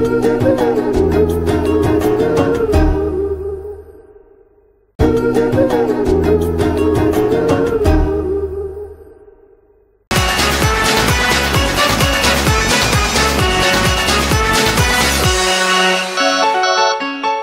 Thank you.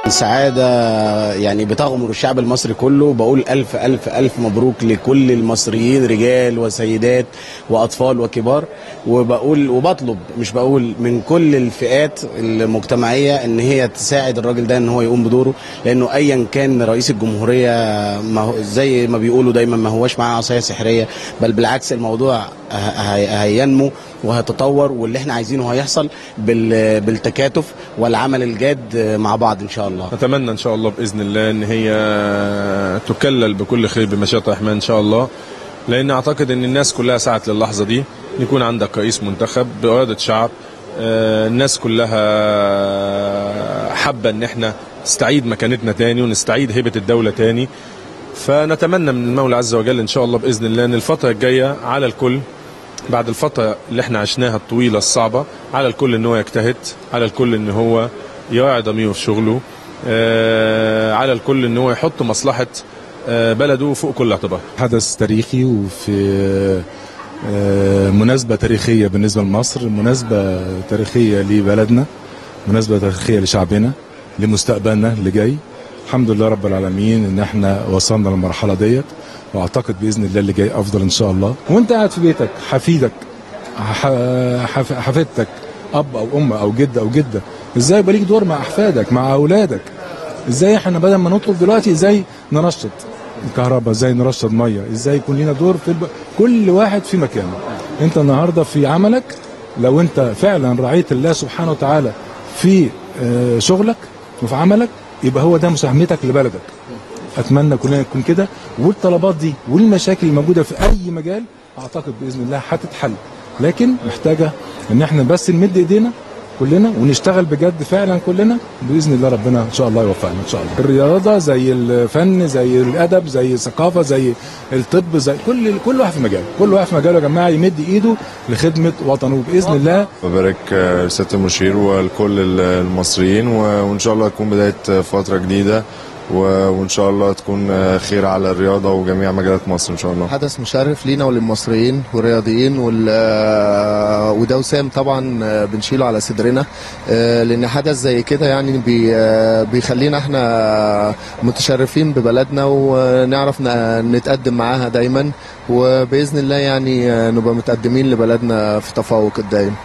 سعادة يعني بتغمر الشعب المصري كله بقول ألف ألف ألف مبروك لكل المصريين رجال وسيدات وأطفال وكبار. وبقول وبطلب مش بقول من كل الفئات المجتمعية إن هي تساعد الراجل ده إن هو يقوم بدوره. لأنه أيا كان رئيس الجمهورية ما زي ما بيقولوا دايما ما هوش معاه عصاية سحرية. بل بالعكس الموضوع هينمو وهيتطور واللي إحنا عايزينه هيحصل بال- بالتكاتف والعمل الجاد مع بعض إن شاء الله. نتمنى إن شاء الله بإذن الله إن هي تكلل بكل خير بمشيئة الرحمن إن شاء الله. لأن أعتقد إن الناس كلها سعت للحظة دي يكون عندك رئيس منتخب باراده شعب آه، الناس كلها حابة إن إحنا نستعيد مكانتنا تاني ونستعيد هيبة الدولة تاني. فنتمنى من المولى عز وجل إن شاء الله بإذن الله إن الفترة الجاية على الكل بعد الفترة اللي إحنا عشناها الطويلة الصعبة على الكل إن هو يجتهد على الكل إن هو يراعي ضميره في شغله آه، على الكل إن هو يحط مصلحة آه، بلده فوق كل اعتبار. حدث تاريخي وفي آه، مناسبة تاريخية بالنسبة لمصر مناسبة تاريخية لبلدنا مناسبة تاريخية لشعبنا لمستقبلنا اللي جاي. الحمد لله رب العالمين إن إحنا وصلنا للمرحلة ديت وأعتقد بإذن الله اللي جاي أفضل إن شاء الله. وأنت قاعد في بيتك حفيدك حفيدتك أب أو أم أو جد أو جدة إزاي يبقى ليك دور مع أحفادك مع أولادك؟ إزاي إحنا بدل ما نطلب دلوقتي إزاي نرشد الكهرباء إزاي نرشد مية إزاي يكون لنا دور في الب... كل واحد في مكانه. أنت النهارده في عملك لو أنت فعلا رعيت الله سبحانه وتعالى في آه، شغلك وفي عملك يبقى هو ده مساهمتك لبلدك. أتمنى كلنا نكون كده. والطلبات دي والمشاكل الموجودة في أي مجال أعتقد بإذن الله هتتحل. لكن محتاجة إن إحنا بس نمد إيدينا كلنا ونشتغل بجد فعلا كلنا بإذن الله ربنا إن شاء الله يوفقنا إن شاء الله. الرياضة زي الفن زي الأدب زي الثقافة زي الطب زي كل كل واحد في مجاله. كل واحد في مجاله يا جماعة يمد إيده لخدمة وطنه بإذن الله. ببارك آه، لسيادة المشير ولكل ال- المصريين و- وإن شاء الله تكون بداية فترة جديدة. و- وإن شاء الله تكون خير على الرياضة وجميع مجالات مصر إن شاء الله. حدث مشرف لينا وللمصريين والرياضيين وال آه، وده وسام طبعا آه، بنشيله على صدرنا. آه، لأن حدث زي كده يعني بي بيخلينا إحنا متشرفين ببلدنا ونعرف نتقدم معاها دايما. وبإذن الله يعني نبقى متقدمين لبلدنا في تفوق الدايم.